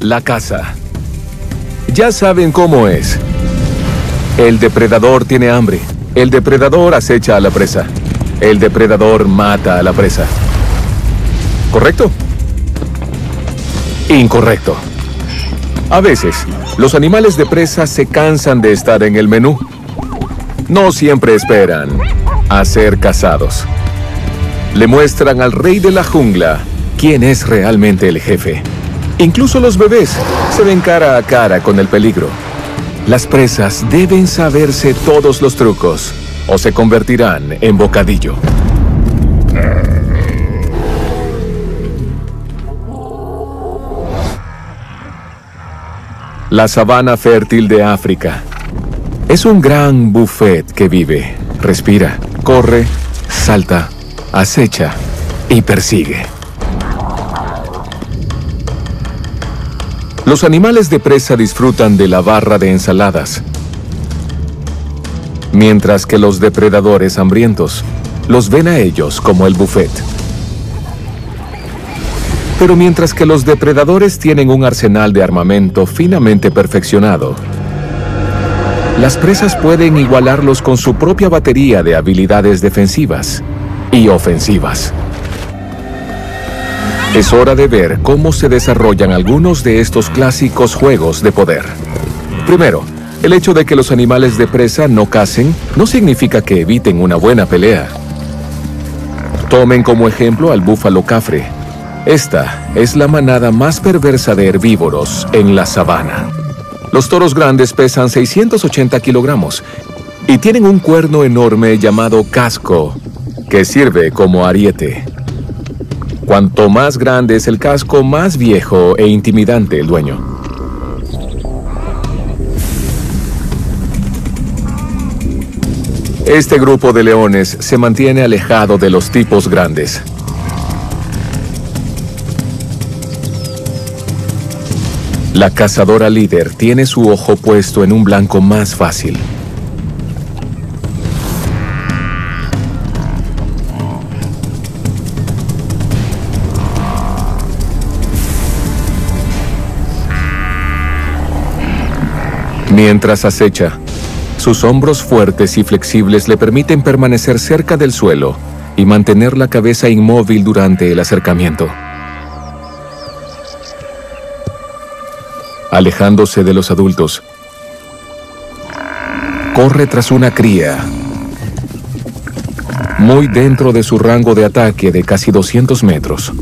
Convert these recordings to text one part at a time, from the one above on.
la caza. Ya saben cómo es. El depredador tiene hambre. El depredador acecha a la presa. El depredador mata a la presa. ¿Correcto? Incorrecto. A veces, los animales de presa se cansan de estar en el menú. No siempre esperan a ser cazados. Le muestran al rey de la jungla quién es realmente el jefe. Incluso los bebés se ven cara a cara con el peligro. Las presas deben saberse todos los trucos o se convertirán en bocadillo. La sabana fértil de África es un gran buffet que vive, respira, corre, salta, acecha y persigue. Los animales de presa disfrutan de la barra de ensaladas, mientras que los depredadores hambrientos los ven a ellos como el buffet. Pero mientras que los depredadores tienen un arsenal de armamento finamente perfeccionado, las presas pueden igualarlos con su propia batería de habilidades defensivas y ofensivas. Es hora de ver cómo se desarrollan algunos de estos clásicos juegos de poder. Primero, el hecho de que los animales de presa no cacen no significa que eviten una buena pelea. Tomen como ejemplo al búfalo cafre. Esta es la manada más perversa de herbívoros en la sabana. Los toros grandes pesan 680 kilogramos y tienen un cuerno enorme llamado casco, que sirve como ariete. Cuanto más grande es el casco, más viejo e intimidante el dueño. Este grupo de leones se mantiene alejado de los tipos grandes. La cazadora líder tiene su ojo puesto en un blanco más fácil. Mientras acecha, sus hombros fuertes y flexibles le permiten permanecer cerca del suelo y mantener la cabeza inmóvil durante el acercamiento. alejándose de los adultos. Corre tras una cría, muy dentro de su rango de ataque de casi 200 metros.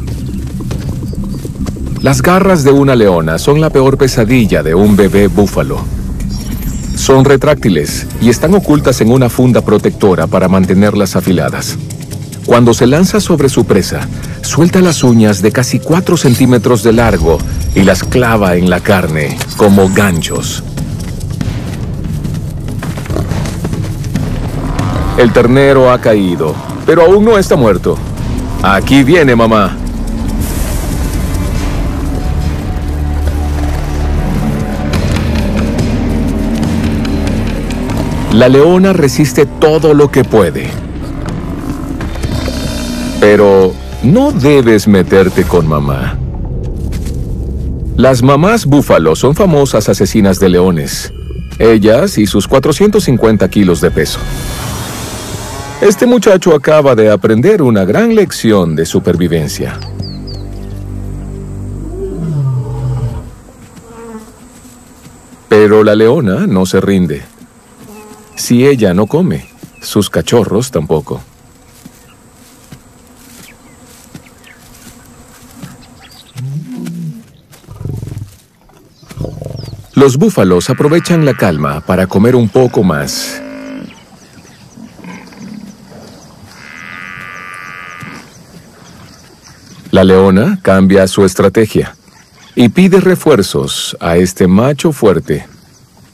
Las garras de una leona son la peor pesadilla de un bebé búfalo. Son retráctiles y están ocultas en una funda protectora para mantenerlas afiladas. Cuando se lanza sobre su presa, suelta las uñas de casi 4 centímetros de largo y las clava en la carne como ganchos. El ternero ha caído, pero aún no está muerto. Aquí viene, mamá. La leona resiste todo lo que puede. Pero no debes meterte con mamá. Las mamás búfalo son famosas asesinas de leones. Ellas y sus 450 kilos de peso. Este muchacho acaba de aprender una gran lección de supervivencia. Pero la leona no se rinde. Si ella no come, sus cachorros tampoco. Los búfalos aprovechan la calma para comer un poco más. La leona cambia su estrategia y pide refuerzos a este macho fuerte,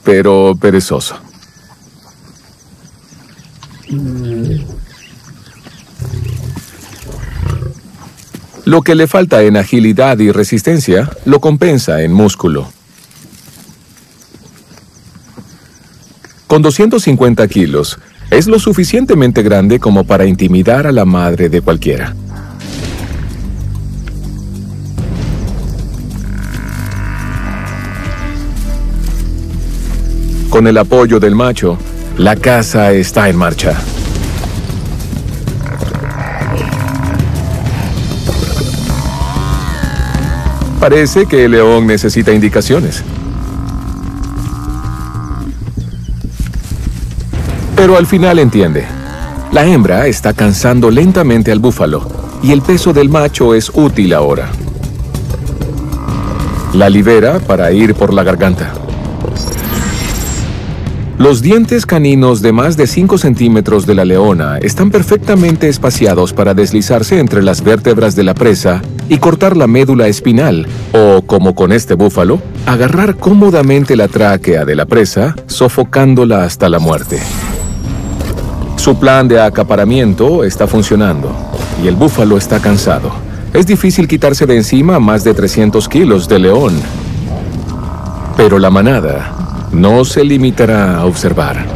pero perezoso. Lo que le falta en agilidad y resistencia lo compensa en músculo. Con 250 kilos, es lo suficientemente grande como para intimidar a la madre de cualquiera. Con el apoyo del macho, la caza está en marcha. Parece que el león necesita indicaciones. Pero al final entiende. La hembra está cansando lentamente al búfalo y el peso del macho es útil ahora. La libera para ir por la garganta. Los dientes caninos de más de 5 centímetros de la leona están perfectamente espaciados para deslizarse entre las vértebras de la presa y cortar la médula espinal, o, como con este búfalo, agarrar cómodamente la tráquea de la presa, sofocándola hasta la muerte. Su plan de acaparamiento está funcionando y el búfalo está cansado. Es difícil quitarse de encima más de 300 kilos de león. Pero la manada no se limitará a observar.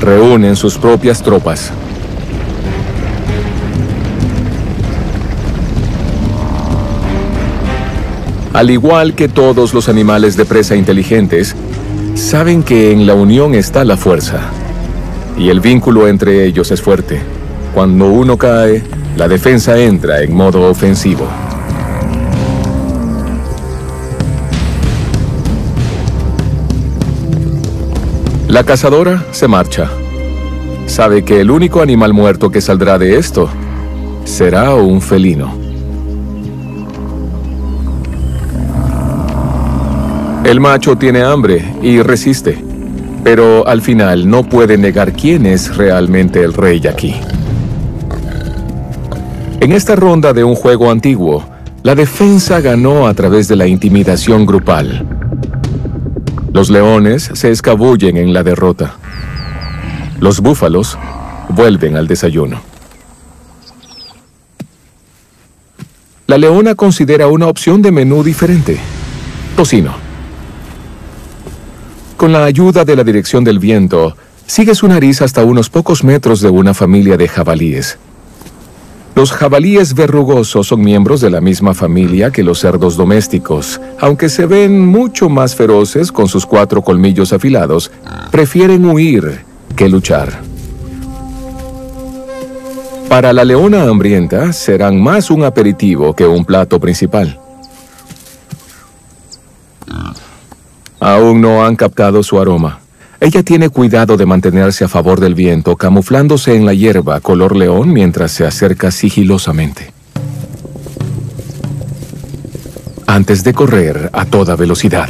Reúnen sus propias tropas. Al igual que todos los animales de presa inteligentes, saben que en la unión está la fuerza y el vínculo entre ellos es fuerte. Cuando uno cae, la defensa entra en modo ofensivo. La cazadora se marcha. Sabe que el único animal muerto que saldrá de esto será un felino. El macho tiene hambre y resiste pero al final no puede negar quién es realmente el rey aquí. En esta ronda de un juego antiguo, la defensa ganó a través de la intimidación grupal. Los leones se escabullen en la derrota. Los búfalos vuelven al desayuno. La leona considera una opción de menú diferente. Tocino. Con la ayuda de la dirección del viento, sigue su nariz hasta unos pocos metros de una familia de jabalíes. Los jabalíes verrugosos son miembros de la misma familia que los cerdos domésticos. Aunque se ven mucho más feroces con sus cuatro colmillos afilados, prefieren huir que luchar. Para la leona hambrienta serán más un aperitivo que un plato principal. Aún no han captado su aroma. Ella tiene cuidado de mantenerse a favor del viento, camuflándose en la hierba color león mientras se acerca sigilosamente. Antes de correr a toda velocidad.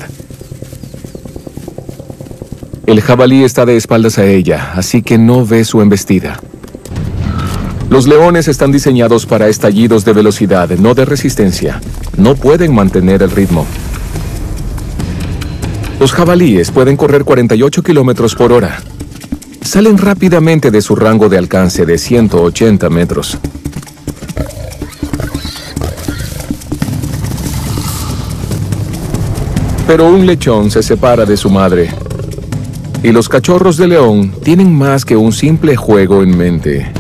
El jabalí está de espaldas a ella, así que no ve su embestida. Los leones están diseñados para estallidos de velocidad, no de resistencia. No pueden mantener el ritmo. Los jabalíes pueden correr 48 kilómetros por hora. Salen rápidamente de su rango de alcance de 180 metros. Pero un lechón se separa de su madre. Y los cachorros de león tienen más que un simple juego en mente.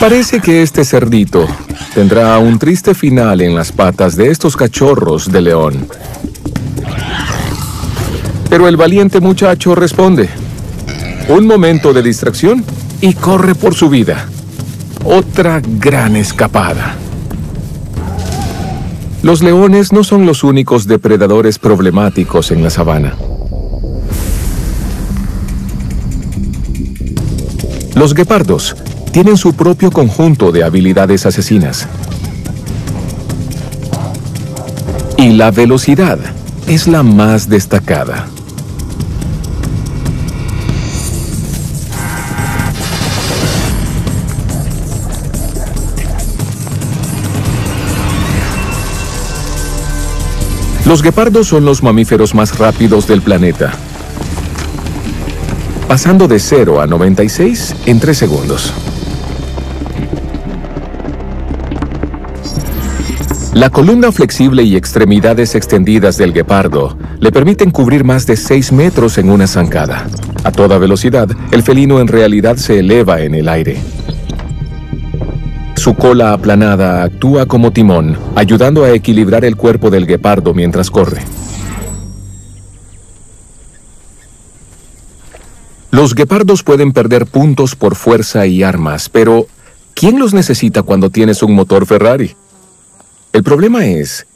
Parece que este cerdito tendrá un triste final en las patas de estos cachorros de león. Pero el valiente muchacho responde, un momento de distracción y corre por su vida. Otra gran escapada. Los leones no son los únicos depredadores problemáticos en la sabana. Los guepardos tienen su propio conjunto de habilidades asesinas. Y la velocidad es la más destacada. Los guepardos son los mamíferos más rápidos del planeta, pasando de 0 a 96 en 3 segundos. La columna flexible y extremidades extendidas del guepardo le permiten cubrir más de 6 metros en una zancada. A toda velocidad, el felino en realidad se eleva en el aire. Su cola aplanada actúa como timón, ayudando a equilibrar el cuerpo del guepardo mientras corre. Los guepardos pueden perder puntos por fuerza y armas, pero ¿quién los necesita cuando tienes un motor Ferrari? El problema es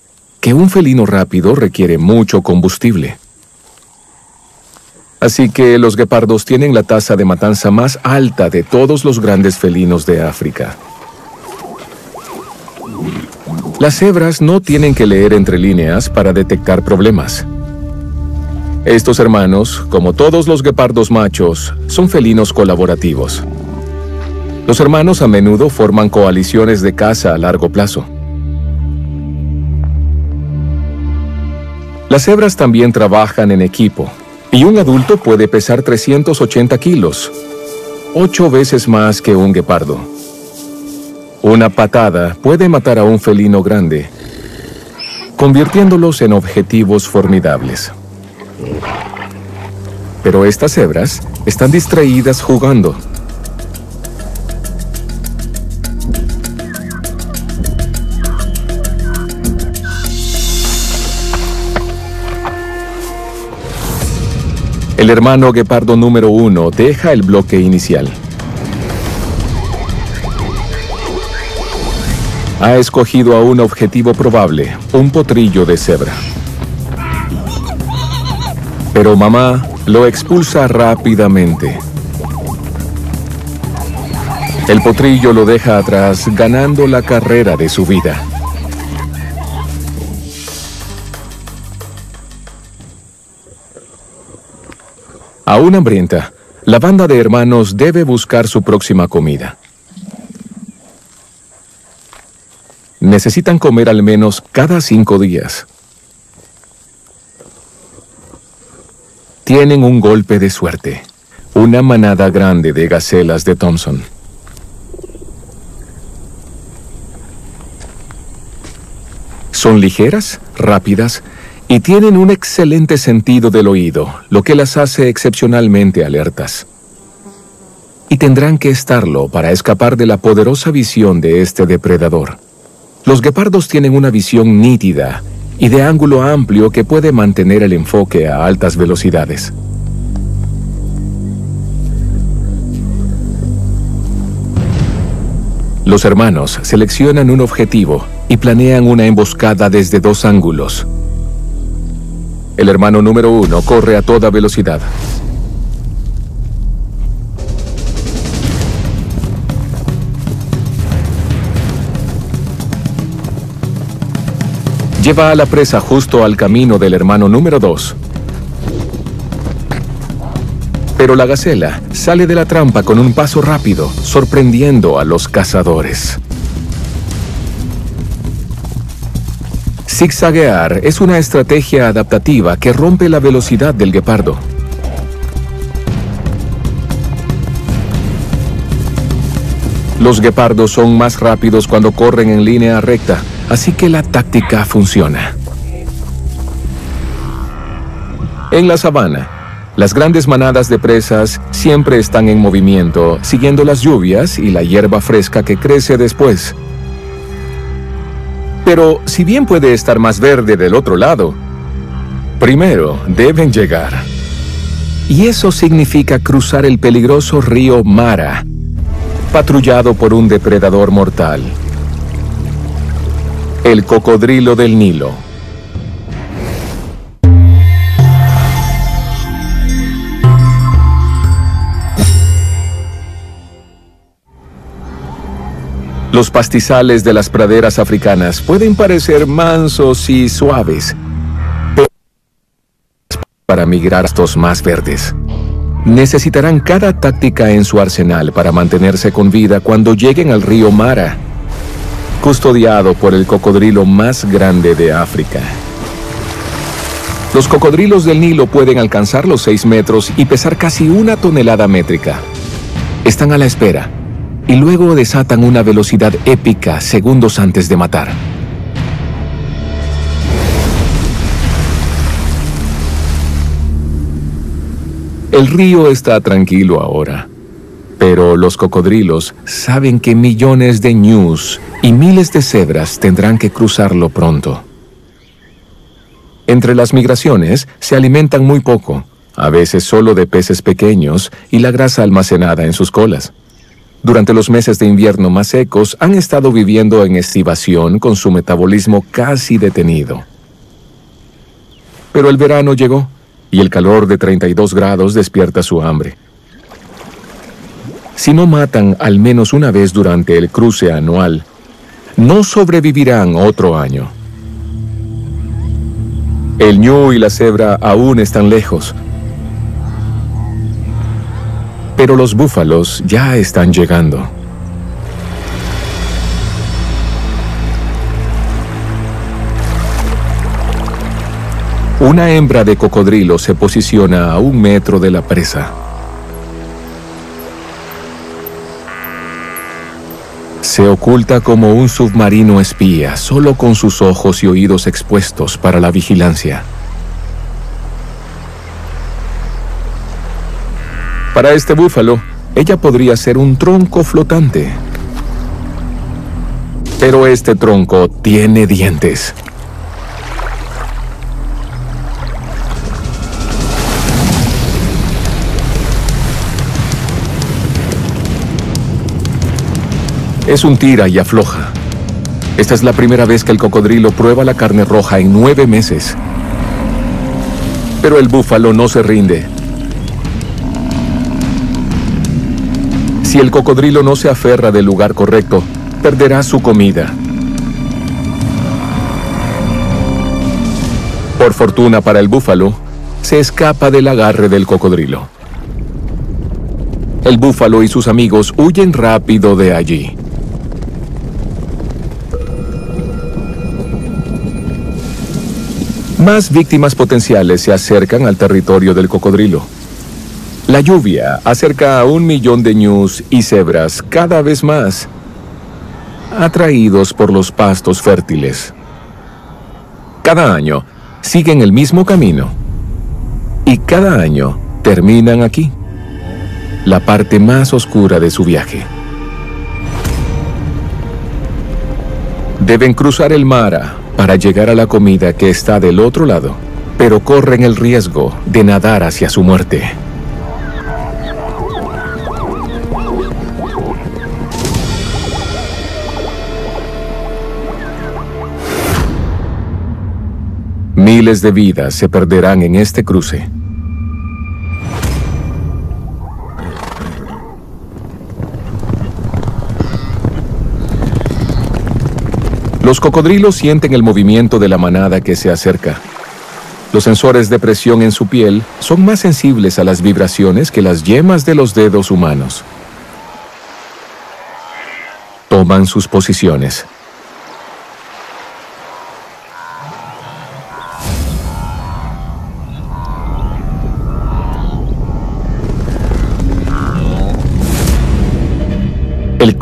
que un felino rápido requiere mucho combustible. Así que los guepardos tienen la tasa de matanza más alta de todos los grandes felinos de África. Las cebras no tienen que leer entre líneas para detectar problemas. Estos hermanos, como todos los guepardos machos, son felinos colaborativos. Los hermanos a menudo forman coaliciones de caza a largo plazo. Las cebras también trabajan en equipo, y un adulto puede pesar 380 kilos, ocho veces más que un guepardo. Una patada puede matar a un felino grande, convirtiéndolos en objetivos formidables. Pero estas cebras están distraídas jugando. El hermano guepardo número uno deja el bloque inicial. Ha escogido a un objetivo probable, un potrillo de cebra. Pero mamá lo expulsa rápidamente. El potrillo lo deja atrás, ganando la carrera de su vida. Aún hambrienta, la banda de hermanos debe buscar su próxima comida. Necesitan comer al menos cada cinco días. tienen un golpe de suerte, una manada grande de gacelas de Thompson. Son ligeras, rápidas y tienen un excelente sentido del oído, lo que las hace excepcionalmente alertas. Y tendrán que estarlo para escapar de la poderosa visión de este depredador. Los guepardos tienen una visión nítida y de ángulo amplio que puede mantener el enfoque a altas velocidades. Los hermanos seleccionan un objetivo y planean una emboscada desde dos ángulos. El hermano número uno corre a toda velocidad. lleva a la presa justo al camino del hermano número 2. Pero la gacela sale de la trampa con un paso rápido, sorprendiendo a los cazadores. Zigzaguear es una estrategia adaptativa que rompe la velocidad del guepardo. Los guepardos son más rápidos cuando corren en línea recta, así que la táctica funciona. En la sabana, las grandes manadas de presas siempre están en movimiento, siguiendo las lluvias y la hierba fresca que crece después. Pero si bien puede estar más verde del otro lado, primero deben llegar. Y eso significa cruzar el peligroso río Mara, patrullado por un depredador mortal. El cocodrilo del Nilo. Los pastizales de las praderas africanas pueden parecer mansos y suaves, pero para migrar a estos más verdes. Necesitarán cada táctica en su arsenal para mantenerse con vida cuando lleguen al río Mara, custodiado por el cocodrilo más grande de África. Los cocodrilos del Nilo pueden alcanzar los 6 metros y pesar casi una tonelada métrica. Están a la espera y luego desatan una velocidad épica segundos antes de matar. El río está tranquilo ahora, Pero los cocodrilos saben que millones de ñus y miles de cebras tendrán que cruzarlo pronto. Entre las migraciones se alimentan muy poco, a veces solo de peces pequeños y la grasa almacenada en sus colas. Durante los meses de invierno más secos han estado viviendo en estivación con su metabolismo casi detenido. Pero el verano llegó y el calor de 32 grados despierta su hambre. Si no matan al menos una vez durante el cruce anual, no sobrevivirán otro año. El ñu y la cebra aún están lejos, pero los búfalos ya están llegando. Una hembra de cocodrilo se posiciona a un metro de la presa. Se oculta como un submarino espía, solo con sus ojos y oídos expuestos para la vigilancia. Para este búfalo, ella podría ser un tronco flotante. Pero este tronco tiene dientes. Es un tira y afloja. Esta es la primera vez que el cocodrilo prueba la carne roja en nueve meses. Pero el búfalo no se rinde. Si el cocodrilo no se aferra del lugar correcto, perderá su comida. Por fortuna para el búfalo, se escapa del agarre del cocodrilo. El búfalo y sus amigos huyen rápido de allí. Más víctimas potenciales se acercan al territorio del cocodrilo. La lluvia acerca a un millón de ñus y cebras cada vez más, atraídos por los pastos fértiles. Cada año siguen el mismo camino y cada año terminan aquí, la parte más oscura de su viaje. Deben cruzar el mar para llegar a la comida que está del otro lado, pero corren el riesgo de nadar hacia su muerte. Miles de vidas se perderán en este cruce. Los cocodrilos sienten el movimiento de la manada que se acerca. Los sensores de presión en su piel son más sensibles a las vibraciones que las yemas de los dedos humanos. Toman sus posiciones.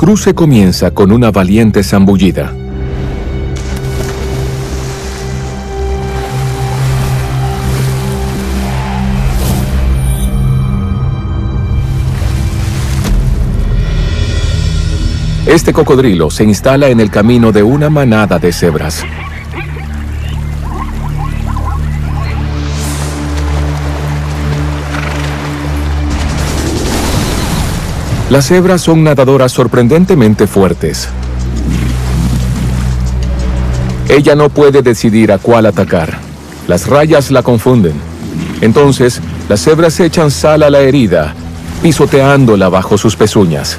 Cruce comienza con una valiente zambullida. Este cocodrilo se instala en el camino de una manada de cebras. Las cebras son nadadoras sorprendentemente fuertes. Ella no puede decidir a cuál atacar. Las rayas la confunden. Entonces, las cebras echan sal a la herida, pisoteándola bajo sus pezuñas.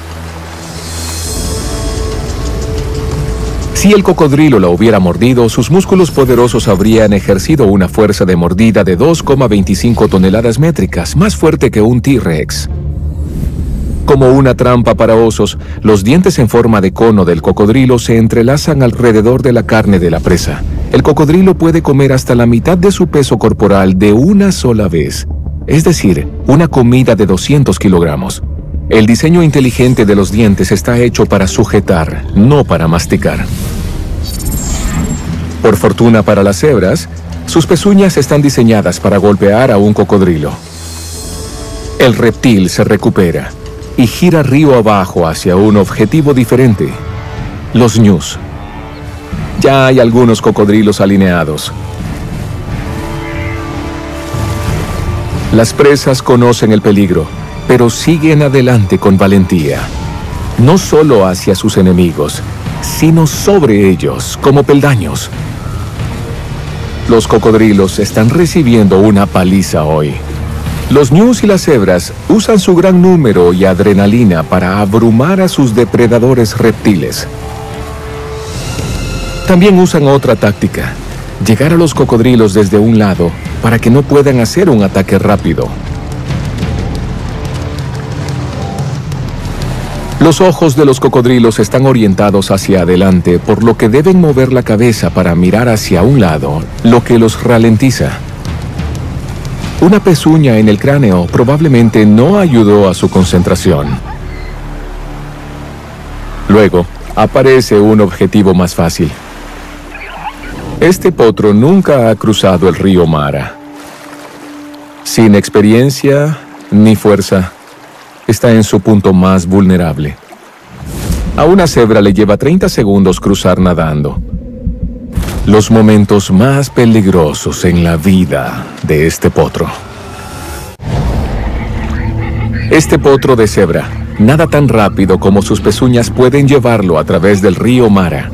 Si el cocodrilo la hubiera mordido, sus músculos poderosos habrían ejercido una fuerza de mordida de 2,25 toneladas métricas, más fuerte que un T-Rex. Como una trampa para osos, los dientes en forma de cono del cocodrilo se entrelazan alrededor de la carne de la presa. El cocodrilo puede comer hasta la mitad de su peso corporal de una sola vez, es decir, una comida de 200 kilogramos. El diseño inteligente de los dientes está hecho para sujetar, no para masticar. Por fortuna para las cebras, sus pezuñas están diseñadas para golpear a un cocodrilo. El reptil se recupera, y gira río abajo hacia un objetivo diferente, los ñus. Ya hay algunos cocodrilos alineados. Las presas conocen el peligro, pero siguen adelante con valentía, no solo hacia sus enemigos, sino sobre ellos como peldaños. Los cocodrilos están recibiendo una paliza hoy. Los ñus y las cebras usan su gran número y adrenalina para abrumar a sus depredadores reptiles. También usan otra táctica, llegar a los cocodrilos desde un lado para que no puedan hacer un ataque rápido. Los ojos de los cocodrilos están orientados hacia adelante, por lo que deben mover la cabeza para mirar hacia un lado, lo que los ralentiza. Una pezuña en el cráneo probablemente no ayudó a su concentración. Luego, aparece un objetivo más fácil. Este potro nunca ha cruzado el río Mara. Sin experiencia ni fuerza, está en su punto más vulnerable. A una cebra le lleva 30 segundos cruzar nadando. Los momentos más peligrosos en la vida de este potro. Este potro de cebra nada tan rápido como sus pezuñas pueden llevarlo a través del río Mara.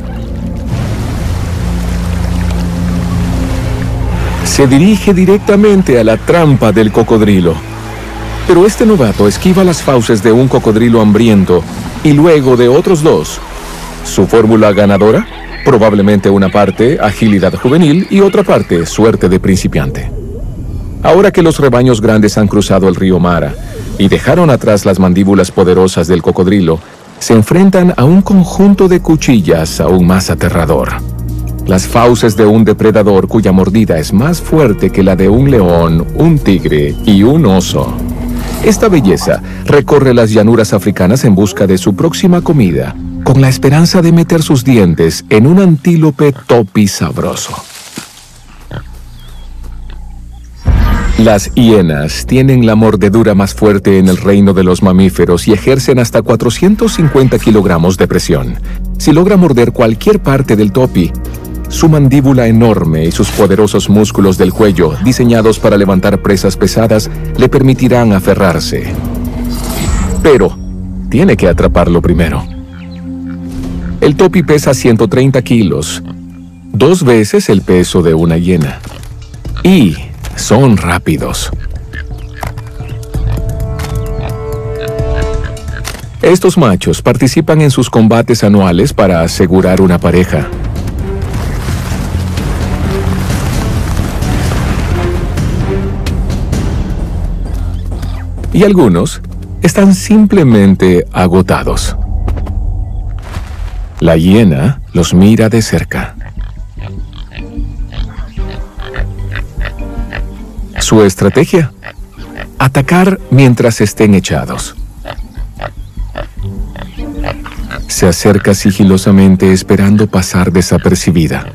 se dirige directamente a la trampa del cocodrilo. Pero este novato esquiva las fauces de un cocodrilo hambriento y luego de otros dos. ¿Su fórmula ganadora? Probablemente una parte agilidad juvenil y otra parte suerte de principiante. Ahora que los rebaños grandes han cruzado el río Mara y dejaron atrás las mandíbulas poderosas del cocodrilo, se enfrentan a un conjunto de cuchillas aún más aterrador las fauces de un depredador cuya mordida es más fuerte que la de un león, un tigre y un oso. Esta belleza recorre las llanuras africanas en busca de su próxima comida, con la esperanza de meter sus dientes en un antílope topi sabroso. Las hienas tienen la mordedura más fuerte en el reino de los mamíferos y ejercen hasta 450 kilogramos de presión. Si logra morder cualquier parte del topi, su mandíbula enorme y sus poderosos músculos del cuello, diseñados para levantar presas pesadas, le permitirán aferrarse. Pero, tiene que atraparlo primero. El topi pesa 130 kilos, dos veces el peso de una hiena. Y son rápidos. Estos machos participan en sus combates anuales para asegurar una pareja. y algunos están simplemente agotados. La hiena los mira de cerca. Su estrategia, atacar mientras estén echados. Se acerca sigilosamente esperando pasar desapercibida.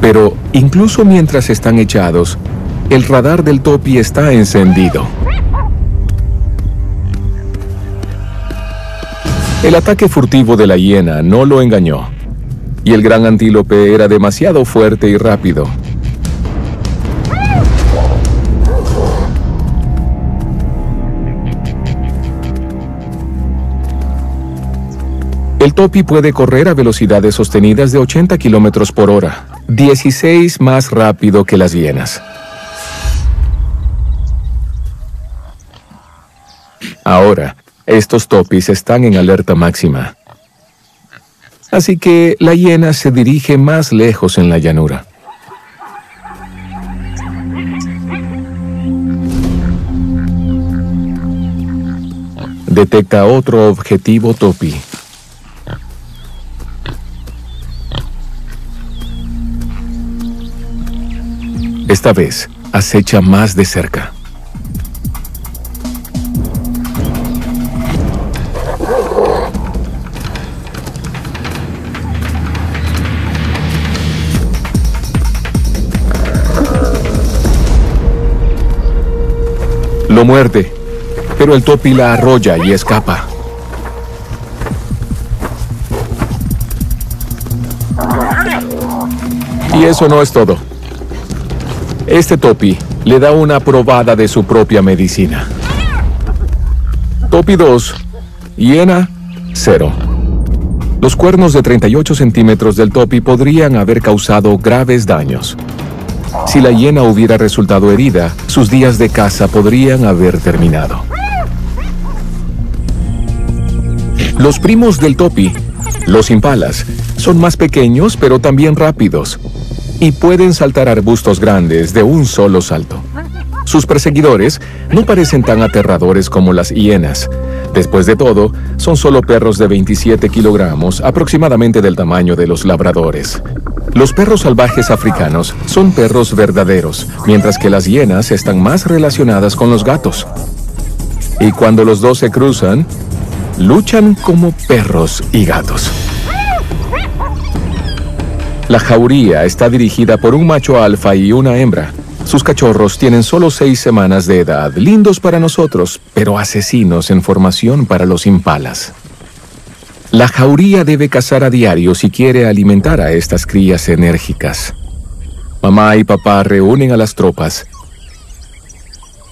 Pero incluso mientras están echados, el radar del topi está encendido. El ataque furtivo de la hiena no lo engañó, y el gran antílope era demasiado fuerte y rápido. El topi puede correr a velocidades sostenidas de 80 kilómetros por hora, 16 más rápido que las hienas. Ahora, estos topis están en alerta máxima. Así que la hiena se dirige más lejos en la llanura. Detecta otro objetivo topi. Esta vez, acecha más de cerca. Lo muerde, pero el topi la arrolla y escapa. Y eso no es todo. Este topi le da una probada de su propia medicina. Topi 2, hiena 0. Los cuernos de 38 centímetros del topi podrían haber causado graves daños. Si la hiena hubiera resultado herida, sus días de caza podrían haber terminado. Los primos del topi, los impalas, son más pequeños pero también rápidos y pueden saltar arbustos grandes de un solo salto. Sus perseguidores no parecen tan aterradores como las hienas. Después de todo, son solo perros de 27 kilogramos, aproximadamente del tamaño de los labradores. Los perros salvajes africanos son perros verdaderos, mientras que las hienas están más relacionadas con los gatos. Y cuando los dos se cruzan, luchan como perros y gatos. La jauría está dirigida por un macho alfa y una hembra. Sus cachorros tienen solo seis semanas de edad, lindos para nosotros, pero asesinos en formación para los impalas. La jauría debe cazar a diario si quiere alimentar a estas crías enérgicas. Mamá y papá reúnen a las tropas.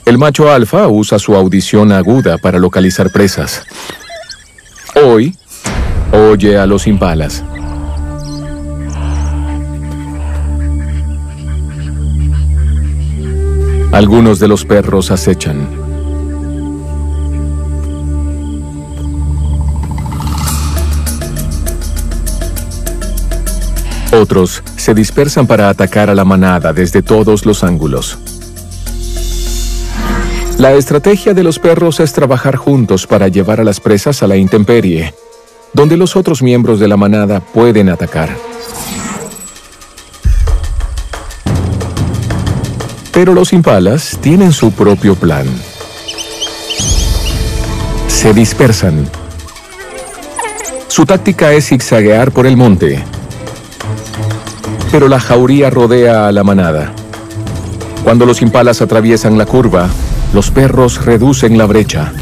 El macho alfa usa su audición aguda para localizar presas. Hoy, oye a los impalas. Algunos de los perros acechan. Otros se dispersan para atacar a la manada desde todos los ángulos. La estrategia de los perros es trabajar juntos para llevar a las presas a la intemperie, donde los otros miembros de la manada pueden atacar. Pero los impalas tienen su propio plan. Se dispersan. Su táctica es zigzaguear por el monte. Pero la jauría rodea a la manada. Cuando los impalas atraviesan la curva, los perros reducen la brecha.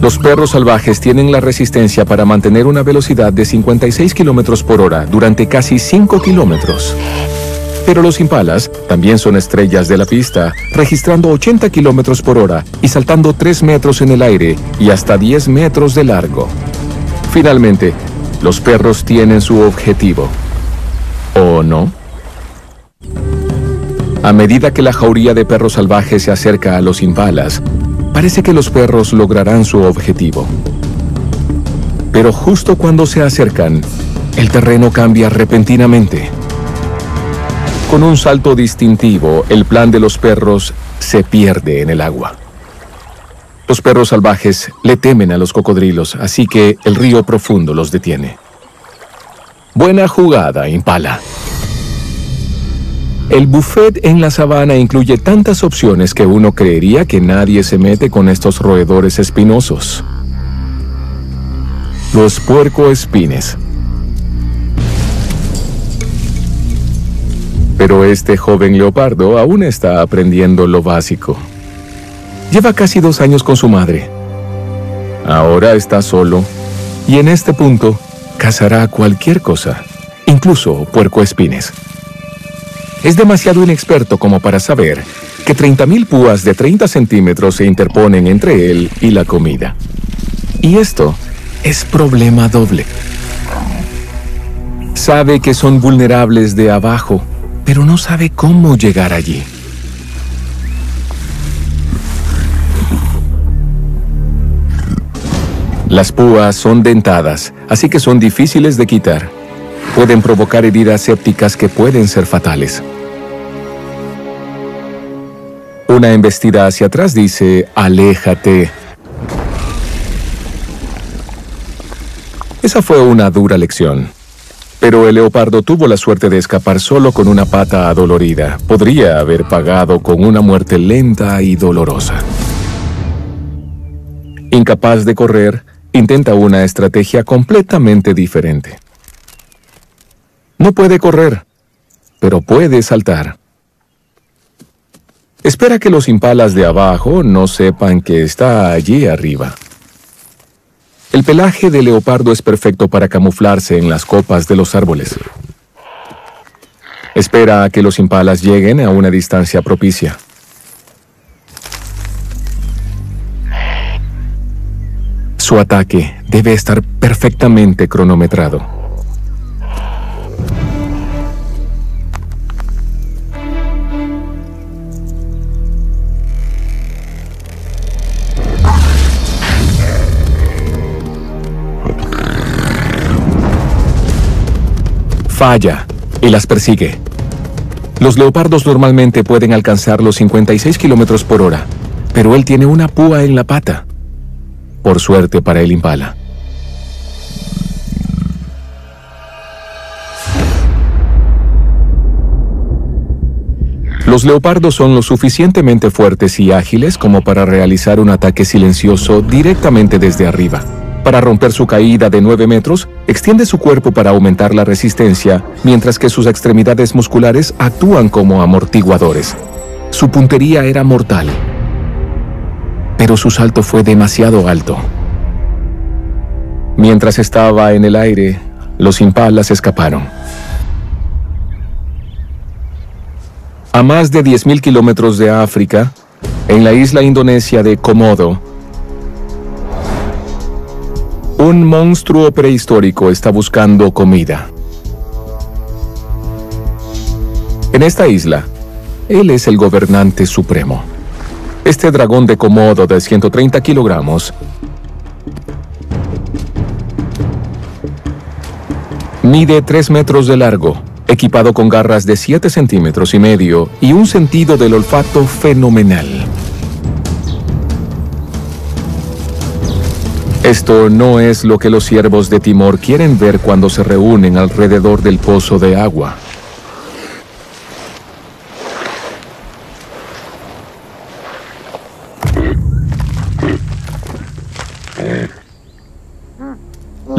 Los perros salvajes tienen la resistencia para mantener una velocidad de 56 km por hora durante casi 5 kilómetros. Pero los impalas también son estrellas de la pista, registrando 80 kilómetros por hora y saltando 3 metros en el aire y hasta 10 metros de largo. Finalmente, los perros tienen su objetivo. ¿O no? A medida que la jauría de perros salvajes se acerca a los impalas, parece que los perros lograrán su objetivo. Pero justo cuando se acercan, el terreno cambia repentinamente. Con un salto distintivo, el plan de los perros se pierde en el agua. Los perros salvajes le temen a los cocodrilos, así que el río profundo los detiene. Buena jugada, Impala. El buffet en la sabana incluye tantas opciones que uno creería que nadie se mete con estos roedores espinosos. Los puercoespines. Pero este joven leopardo aún está aprendiendo lo básico. Lleva casi dos años con su madre. Ahora está solo y en este punto cazará cualquier cosa, incluso puercoespines. Es demasiado inexperto como para saber que 30.000 púas de 30 centímetros se interponen entre él y la comida. Y esto es problema doble. Sabe que son vulnerables de abajo pero no sabe cómo llegar allí. Las púas son dentadas, así que son difíciles de quitar. Pueden provocar heridas sépticas que pueden ser fatales. Una embestida hacia atrás dice, aléjate. Esa fue una dura lección. Pero el leopardo tuvo la suerte de escapar solo con una pata adolorida. Podría haber pagado con una muerte lenta y dolorosa. Incapaz de correr, intenta una estrategia completamente diferente. No puede correr, pero puede saltar. Espera que los impalas de abajo no sepan que está allí arriba. El pelaje de leopardo es perfecto para camuflarse en las copas de los árboles. Espera a que los impalas lleguen a una distancia propicia. Su ataque debe estar perfectamente cronometrado. Falla y las persigue. Los leopardos normalmente pueden alcanzar los 56 kilómetros por hora, pero él tiene una púa en la pata. Por suerte para el impala. Los leopardos son lo suficientemente fuertes y ágiles como para realizar un ataque silencioso directamente desde arriba. Para romper su caída de 9 metros, extiende su cuerpo para aumentar la resistencia, mientras que sus extremidades musculares actúan como amortiguadores. Su puntería era mortal, pero su salto fue demasiado alto. Mientras estaba en el aire, los impalas escaparon. A más de 10.000 kilómetros de África, en la isla indonesia de Komodo, un monstruo prehistórico está buscando comida. En esta isla, él es el gobernante supremo. Este dragón de Komodo de 130 kilogramos mide 3 metros de largo, equipado con garras de 7 centímetros y medio y un sentido del olfato fenomenal. Esto no es lo que los siervos de Timor quieren ver cuando se reúnen alrededor del pozo de agua.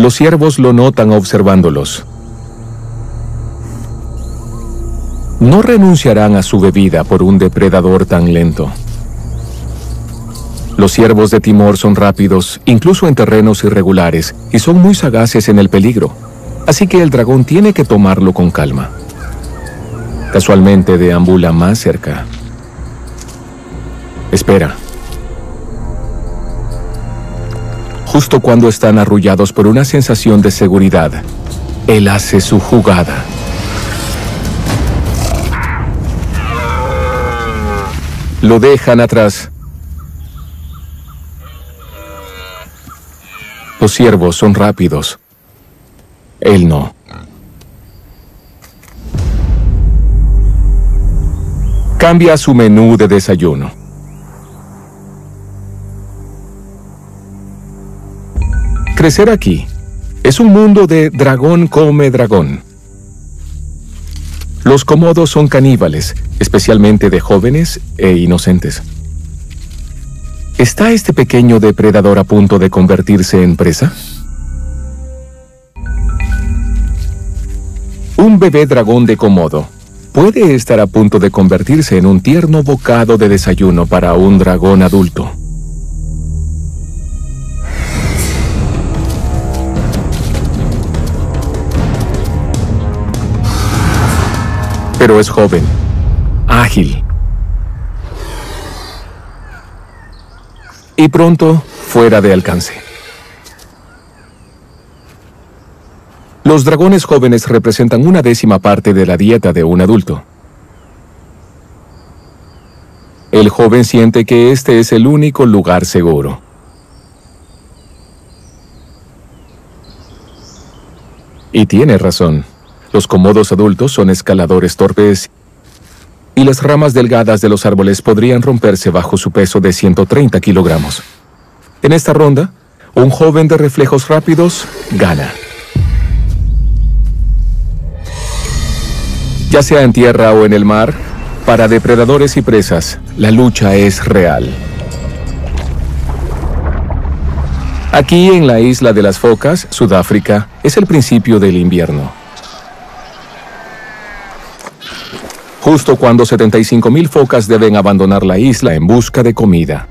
Los siervos lo notan observándolos. No renunciarán a su bebida por un depredador tan lento. Los ciervos de Timor son rápidos, incluso en terrenos irregulares, y son muy sagaces en el peligro, así que el dragón tiene que tomarlo con calma. Casualmente deambula más cerca. Espera. Justo cuando están arrullados por una sensación de seguridad, él hace su jugada. Lo dejan atrás Los siervos son rápidos. Él no. Cambia su menú de desayuno. Crecer aquí es un mundo de dragón come dragón. Los comodos son caníbales, especialmente de jóvenes e inocentes. ¿Está este pequeño depredador a punto de convertirse en presa? Un bebé dragón de Komodo puede estar a punto de convertirse en un tierno bocado de desayuno para un dragón adulto. Pero es joven, ágil y pronto fuera de alcance. Los dragones jóvenes representan una décima parte de la dieta de un adulto. El joven siente que este es el único lugar seguro. Y tiene razón. Los cómodos adultos son escaladores torpes y las ramas delgadas de los árboles podrían romperse bajo su peso de 130 kilogramos. En esta ronda, un joven de reflejos rápidos gana. Ya sea en tierra o en el mar, para depredadores y presas, la lucha es real. Aquí en la isla de las Focas, Sudáfrica, es el principio del invierno. Justo cuando 75.000 focas deben abandonar la isla en busca de comida.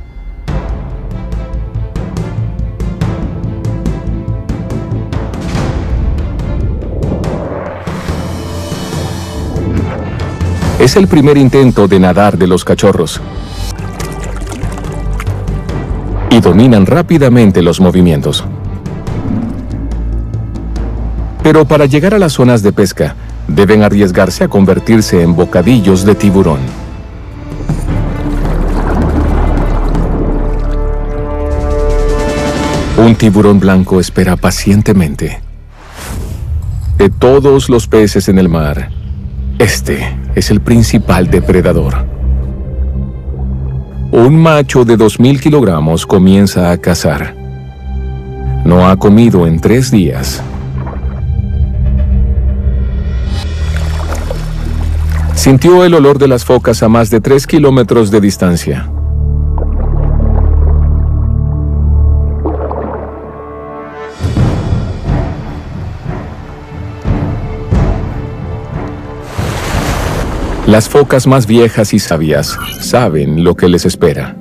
Es el primer intento de nadar de los cachorros. Y dominan rápidamente los movimientos. Pero para llegar a las zonas de pesca, deben arriesgarse a convertirse en bocadillos de tiburón. Un tiburón blanco espera pacientemente. De todos los peces en el mar, este es el principal depredador. Un macho de 2.000 kilogramos comienza a cazar. No ha comido en tres días. Sintió el olor de las focas a más de 3 kilómetros de distancia. Las focas más viejas y sabias saben lo que les espera.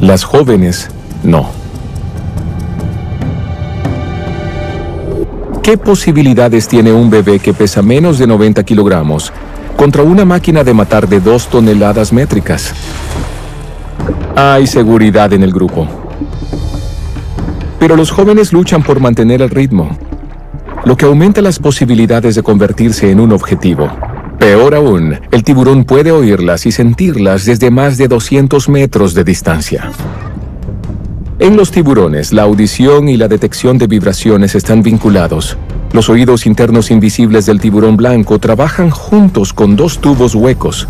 Las jóvenes no. ¿Qué posibilidades tiene un bebé que pesa menos de 90 kilogramos contra una máquina de matar de 2 toneladas métricas? Hay seguridad en el grupo. Pero los jóvenes luchan por mantener el ritmo, lo que aumenta las posibilidades de convertirse en un objetivo. Peor aún, el tiburón puede oírlas y sentirlas desde más de 200 metros de distancia. En los tiburones, la audición y la detección de vibraciones están vinculados. Los oídos internos invisibles del tiburón blanco trabajan juntos con dos tubos huecos.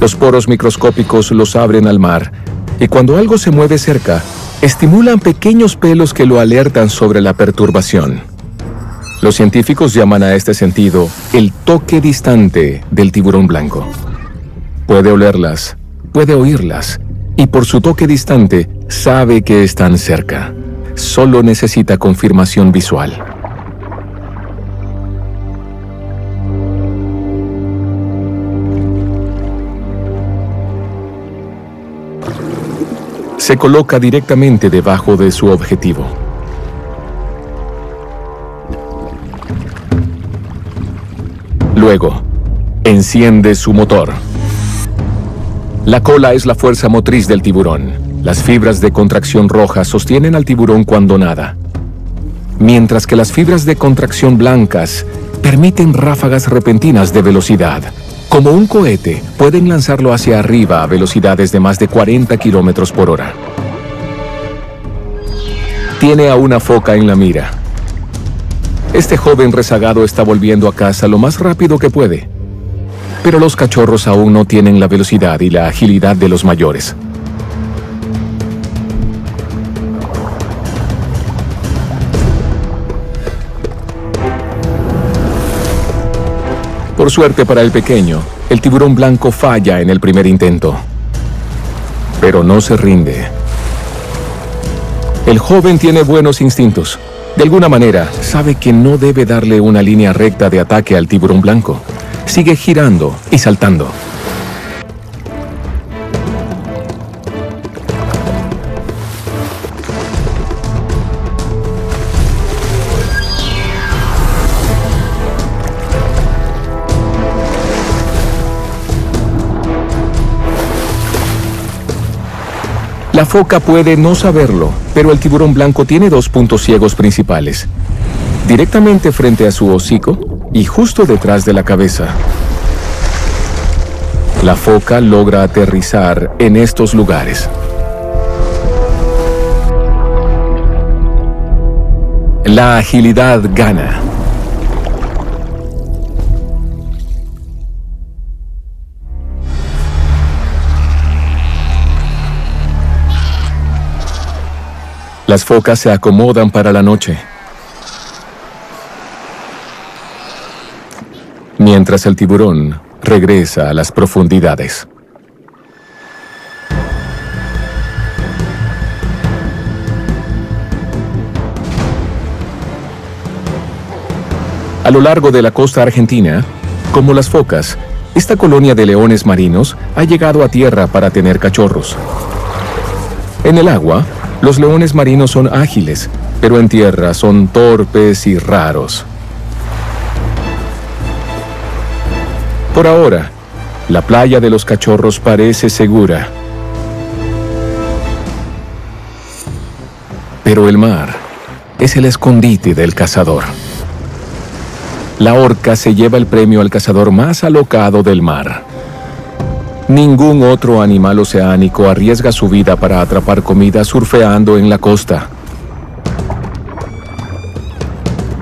Los poros microscópicos los abren al mar, y cuando algo se mueve cerca, estimulan pequeños pelos que lo alertan sobre la perturbación. Los científicos llaman a este sentido el toque distante del tiburón blanco. Puede olerlas, puede oírlas, y por su toque distante sabe que están cerca. Solo necesita confirmación visual. se coloca directamente debajo de su objetivo. Luego, enciende su motor. La cola es la fuerza motriz del tiburón. Las fibras de contracción roja sostienen al tiburón cuando nada, mientras que las fibras de contracción blancas permiten ráfagas repentinas de velocidad. Como un cohete, pueden lanzarlo hacia arriba a velocidades de más de 40 kilómetros por hora. Tiene a una foca en la mira. Este joven rezagado está volviendo a casa lo más rápido que puede. Pero los cachorros aún no tienen la velocidad y la agilidad de los mayores. Por suerte para el pequeño, el tiburón blanco falla en el primer intento. Pero no se rinde. El joven tiene buenos instintos. De alguna manera, sabe que no debe darle una línea recta de ataque al tiburón blanco. Sigue girando y saltando. La foca puede no saberlo, pero el tiburón blanco tiene dos puntos ciegos principales. Directamente frente a su hocico y justo detrás de la cabeza. La foca logra aterrizar en estos lugares. La agilidad gana. Las focas se acomodan para la noche. Mientras el tiburón regresa a las profundidades. A lo largo de la costa argentina, como las focas, esta colonia de leones marinos ha llegado a tierra para tener cachorros. En el agua, los leones marinos son ágiles, pero en tierra son torpes y raros. Por ahora, la playa de los cachorros parece segura. Pero el mar es el escondite del cazador. La orca se lleva el premio al cazador más alocado del mar. Ningún otro animal oceánico arriesga su vida para atrapar comida surfeando en la costa.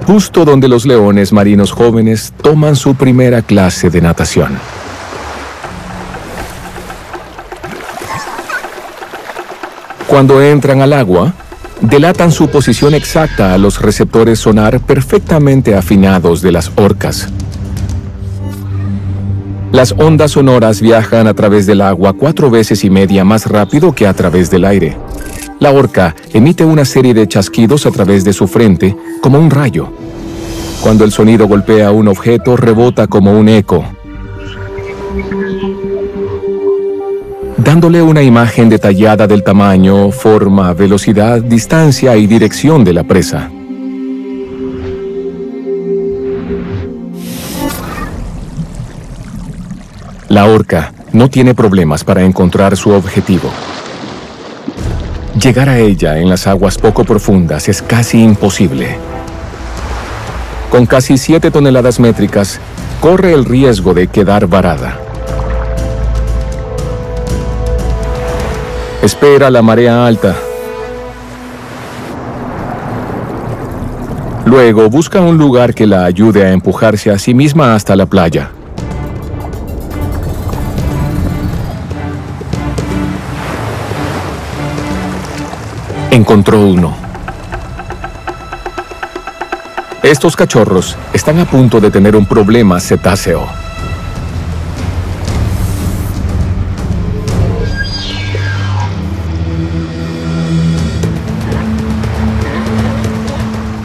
Justo donde los leones marinos jóvenes toman su primera clase de natación. Cuando entran al agua, delatan su posición exacta a los receptores sonar perfectamente afinados de las orcas. Las ondas sonoras viajan a través del agua cuatro veces y media más rápido que a través del aire. La orca emite una serie de chasquidos a través de su frente como un rayo. Cuando el sonido golpea un objeto, rebota como un eco. dándole una imagen detallada del tamaño, forma, velocidad, distancia y dirección de la presa. La orca no tiene problemas para encontrar su objetivo. Llegar a ella en las aguas poco profundas es casi imposible. Con casi 7 toneladas métricas, corre el riesgo de quedar varada. Espera la marea alta. Luego busca un lugar que la ayude a empujarse a sí misma hasta la playa. Encontró uno. Estos cachorros están a punto de tener un problema cetáceo.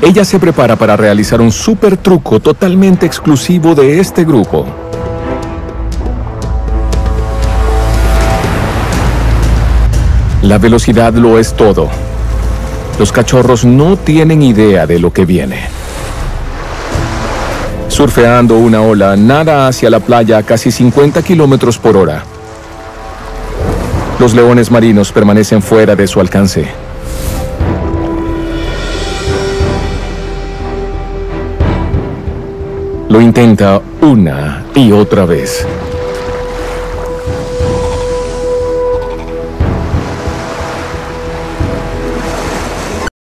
Ella se prepara para realizar un super truco totalmente exclusivo de este grupo. La velocidad lo es todo. Los cachorros no tienen idea de lo que viene. Surfeando una ola, nada hacia la playa a casi 50 kilómetros por hora. Los leones marinos permanecen fuera de su alcance. Lo intenta una y otra vez.